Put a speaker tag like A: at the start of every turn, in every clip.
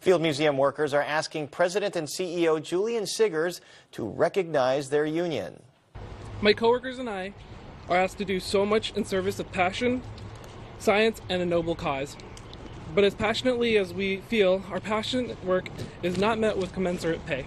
A: Field Museum workers are asking President and CEO Julian Siggers to recognize their union.
B: My coworkers and I are asked to do so much in service of passion, science, and a noble cause. But as passionately as we feel, our passionate work is not met with commensurate pay.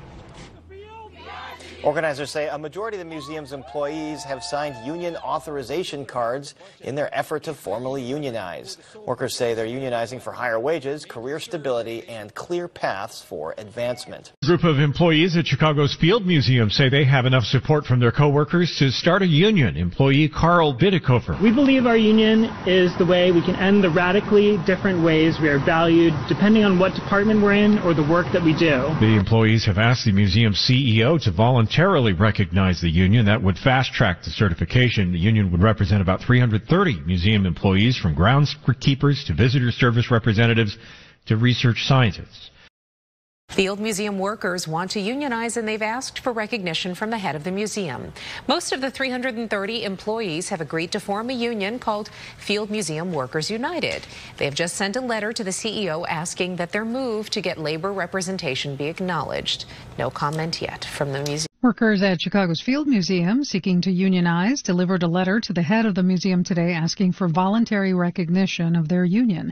A: Organizers say a majority of the museum's employees have signed union authorization cards in their effort to formally unionize. Workers say they're unionizing for higher wages, career stability, and clear paths for advancement.
C: A group of employees at Chicago's Field Museum say they have enough support from their coworkers to start a union. Employee Carl Biddikofer.
D: We believe our union is the way we can end the radically different ways we are valued depending on what department we're in or the work that we do.
C: The employees have asked the museum CEO to volunteer voluntarily recognize the union. That would fast track the certification. The union would represent about 330 museum employees from groundskeepers to visitor service representatives to research scientists.
E: Field Museum workers want to unionize and they've asked for recognition from the head of the museum. Most of the 330 employees have agreed to form a union called Field Museum Workers United. They have just sent a letter to the CEO asking that their move to get labor representation be acknowledged. No comment yet from the museum.
F: Workers at Chicago's Field Museum seeking to unionize delivered a letter to the head of the museum today asking for voluntary recognition of their union.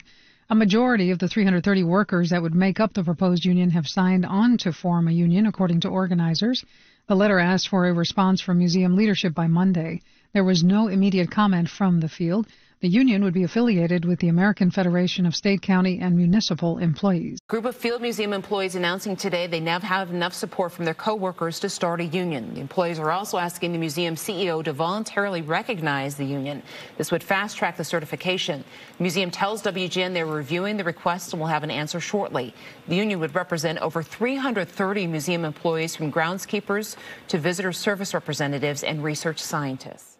F: A majority of the 330 workers that would make up the proposed union have signed on to form a union, according to organizers. The letter asked for a response from museum leadership by Monday. There was no immediate comment from the field. The union would be affiliated with the American Federation of State, County, and Municipal Employees.
E: Group of Field Museum employees announcing today they now have enough support from their co-workers to start a union. The employees are also asking the museum CEO to voluntarily recognize the union. This would fast track the certification. The museum tells WGN they're reviewing the request and will have an answer shortly. The union would represent over 330 museum employees from groundskeepers to visitor service representatives and research scientists.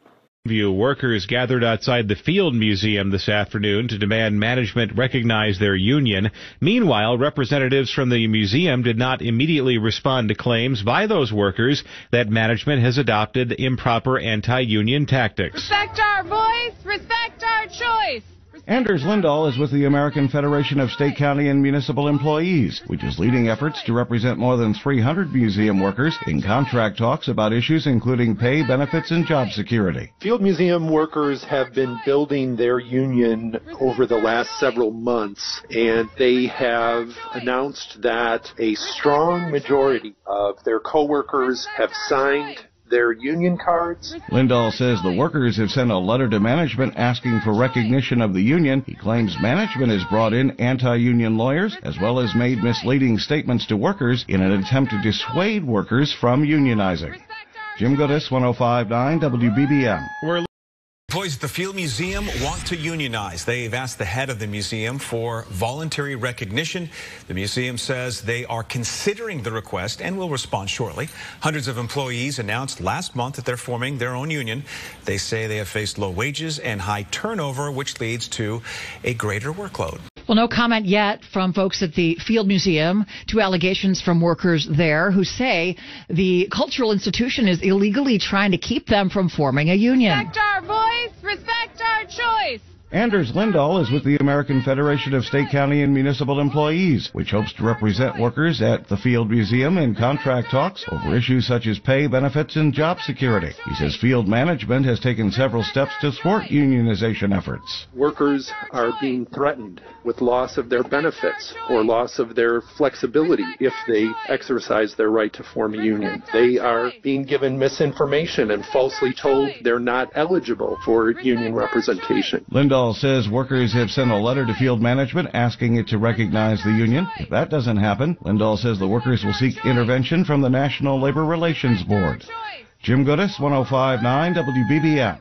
G: View workers gathered outside the Field Museum this afternoon to demand management recognize their union. Meanwhile, representatives from the museum did not immediately respond to claims by those workers that management has adopted improper anti-union tactics.
H: Respect our voice, respect our choice.
I: Anders Lindahl is with the American Federation of State, County, and Municipal Employees, which is leading efforts to represent more than 300 museum workers in contract talks about issues including pay, benefits, and job security.
J: Field museum workers have been building their union over the last several months, and they have announced that a strong majority of their coworkers have signed their union cards.
I: Lindahl says the workers have sent a letter to management asking for recognition of the union. He claims management has brought in anti-union lawyers as well as made misleading statements to workers in an attempt to dissuade workers from unionizing. Jim Goodis, 1059 WBBM.
K: We're Employees at the Field Museum want to unionize. They've asked the head of the museum for voluntary recognition. The museum says they are considering the request and will respond shortly. Hundreds of employees announced last month that they're forming their own union. They say they have faced low wages and high turnover, which leads to a greater workload.
L: Well, no comment yet from folks at the Field Museum to allegations from workers there who say the cultural institution is illegally trying to keep them from forming a union.
H: Respect our voice, respect our choice.
I: Anders Lindahl is with the American Federation of State, County, and Municipal Employees, which hopes to represent workers at the Field Museum in contract talks over issues such as pay, benefits, and job security. He says field management has taken several steps to thwart unionization efforts.
J: Workers are being threatened with loss of their benefits or loss of their flexibility if they exercise their right to form a union. They are being given misinformation and falsely told they're not eligible for union representation.
I: Lindahl says workers have sent a letter to field management asking it to recognize the union. If that doesn't happen, Lindahl says the workers will seek intervention from the National Labor Relations Board. Jim Goodis, 1059 WBBM.